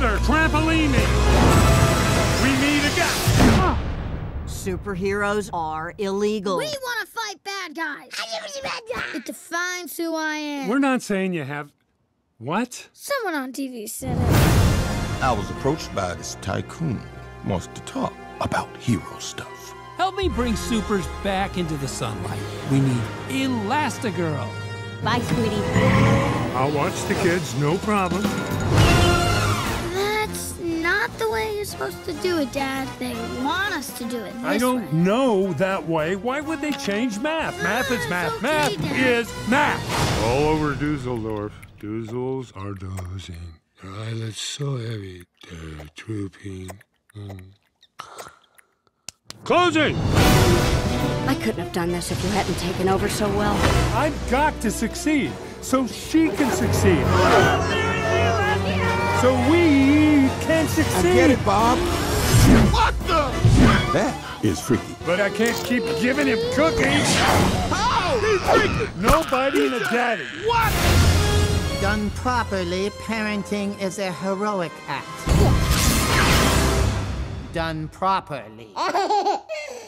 Brother, trampoline me! We meet again! Superheroes are illegal. We want to fight bad guys. It defines who I am. We're not saying you have. What? Someone on TV said it. I was approached by this tycoon. Wants to talk about hero stuff. Help me bring supers back into the sunlight. We need Elastigirl. Bye, sweetie. I'll watch the kids, no problem. That's not the way you're supposed to do it, Dad. They want us to do it this I don't way. know that way. Why would they change math? Math is math. okay, math Dad. is math. All over Dusseldorf. Dussels are dozing. Their eyelids so heavy, they're drooping. Mm. Closing! I couldn't have done this if you hadn't taken over so well. I've got to succeed so she can succeed. So we can succeed. I get it, Bob. What the? That is freaky. But I can't keep giving him cookies. How? He's freaky. Nobody and a daddy. What? Done properly, parenting is a heroic act. Done properly.